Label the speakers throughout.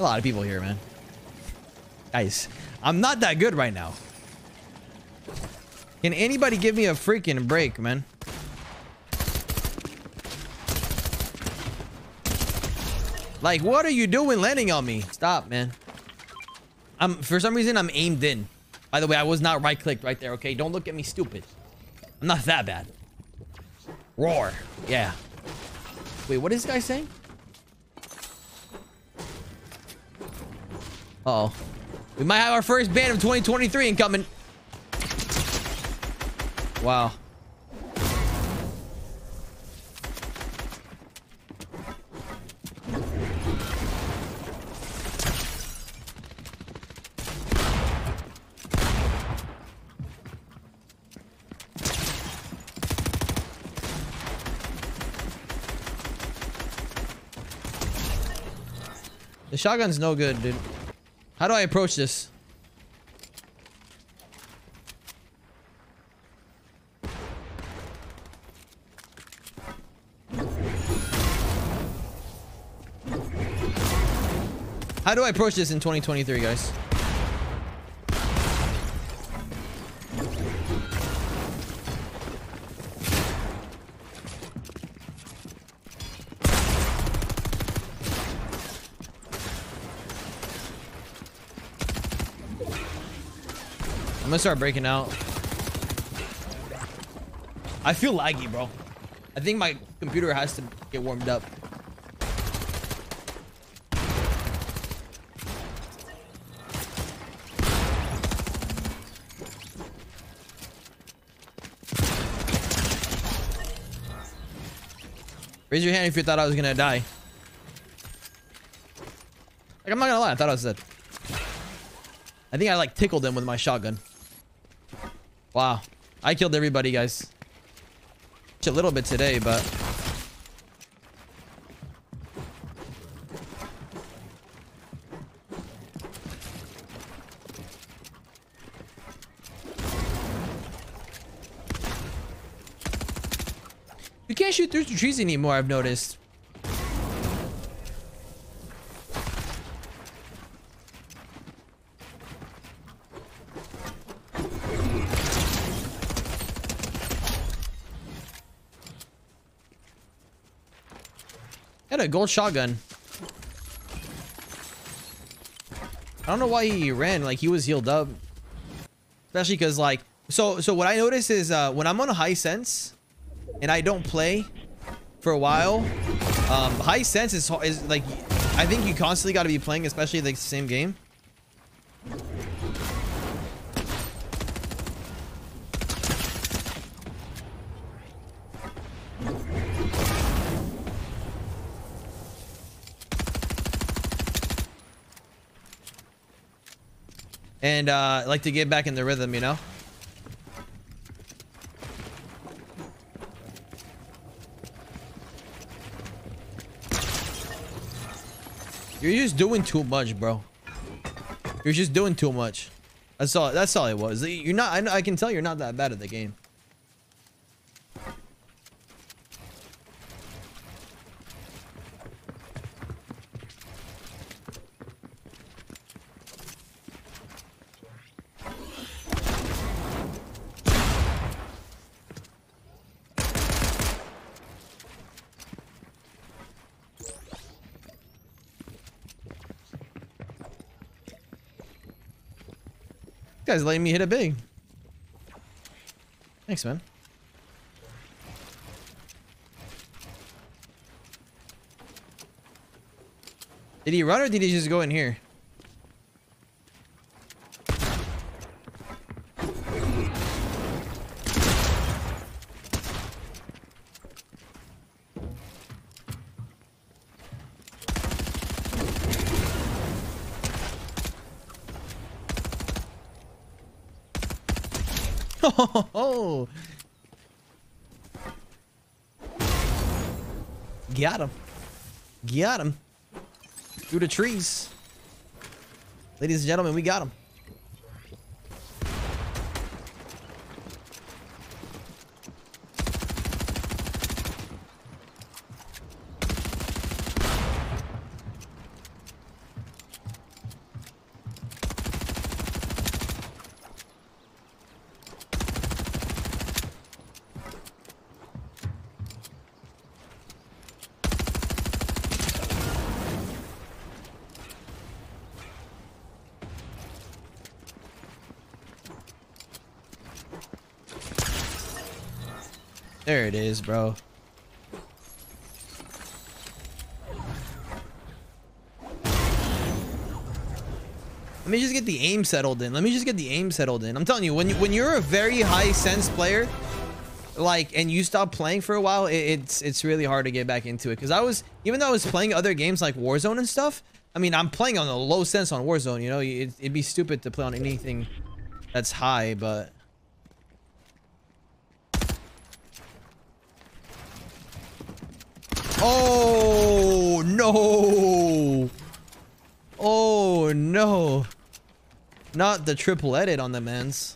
Speaker 1: A lot of people here, man. Guys, I'm not that good right now. Can anybody give me a freaking break, man? Like, what are you doing landing on me? Stop, man. I'm for some reason I'm aimed in. By the way, I was not right clicked right there, okay? Don't look at me stupid. I'm not that bad. Roar. Yeah. Wait, what is this guy saying? Uh oh We might have our first ban of 2023 incoming. Wow. The shotgun's no good, dude. How do I approach this? How do I approach this in 2023, guys? Gonna start breaking out. I feel laggy, bro. I think my computer has to get warmed up. Raise your hand if you thought I was gonna die. Like, I'm not gonna lie, I thought I was dead. I think I like tickled him with my shotgun. Wow. I killed everybody, guys. A little bit today, but... You can't shoot through the trees anymore, I've noticed. A gold shotgun. I don't know why he ran. Like he was healed up. Especially because like so so what I notice is uh when I'm on a high sense and I don't play for a while, um high sense is is like I think you constantly got to be playing, especially like the same game. And uh, like to get back in the rhythm, you know. You're just doing too much, bro. You're just doing too much. That's all. That's all it was. You're not. I, I can tell you're not that bad at the game. Guy's letting me hit it big. Thanks, man. Did he run or did he just go in here? Oh, got him. Got him. Through the trees. Ladies and gentlemen, we got him. There it is, bro. Let me just get the aim settled in. Let me just get the aim settled in. I'm telling you, when you, when you're a very high sense player, like, and you stop playing for a while, it, it's it's really hard to get back into it. Because I was, even though I was playing other games like Warzone and stuff, I mean, I'm playing on a low sense on Warzone. You know, it, it'd be stupid to play on anything that's high, but. Oh no! Oh no! Not the triple edit on the men's.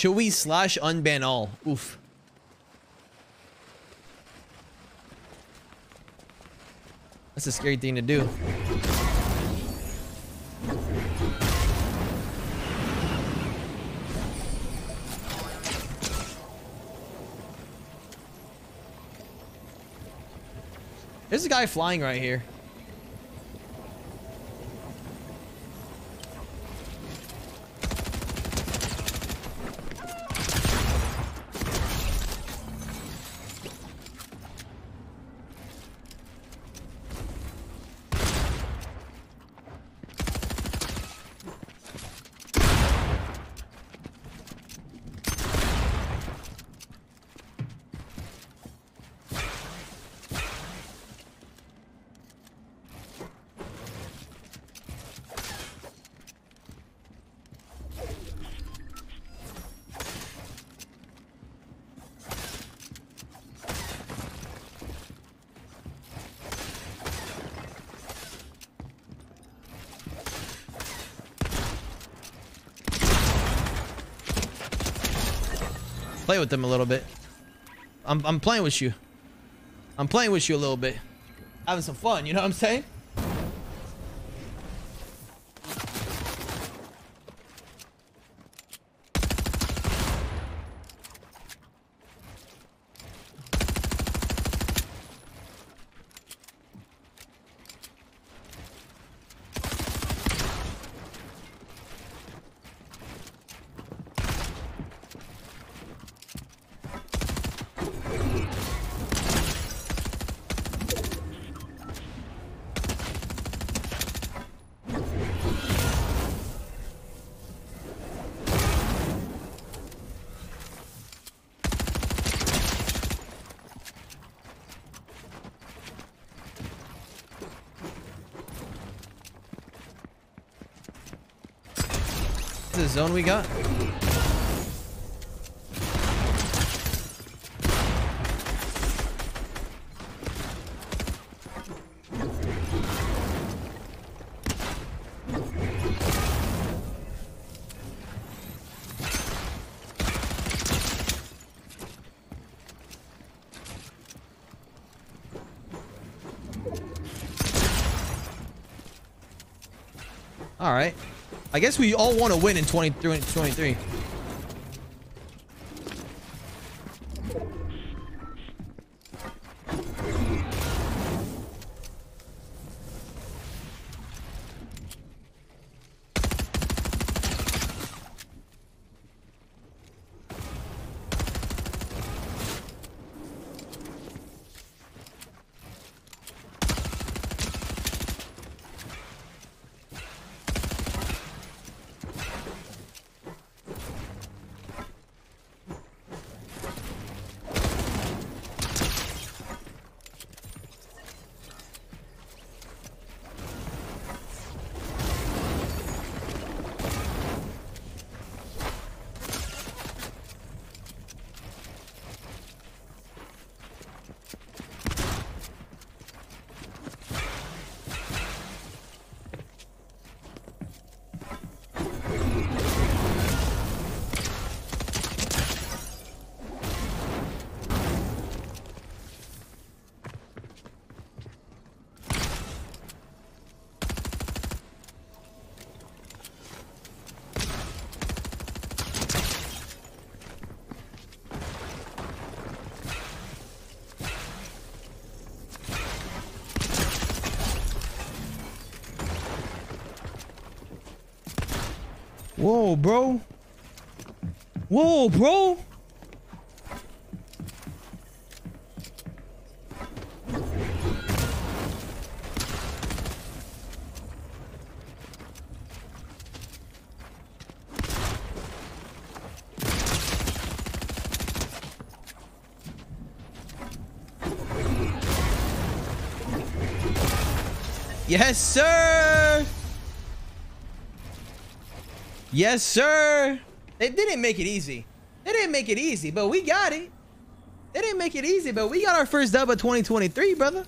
Speaker 1: Should we slash unban all? Oof. That's a scary thing to do. There's a guy flying right here. Play with them a little bit. I'm, I'm playing with you. I'm playing with you a little bit. Having some fun, you know what I'm saying? The zone we got? All right. I guess we all want to win in 2023. Whoa, bro. Whoa, bro. Yes, sir. Yes, sir. They didn't make it easy. They didn't make it easy, but we got it. They didn't make it easy, but we got our first dub of 2023, brother.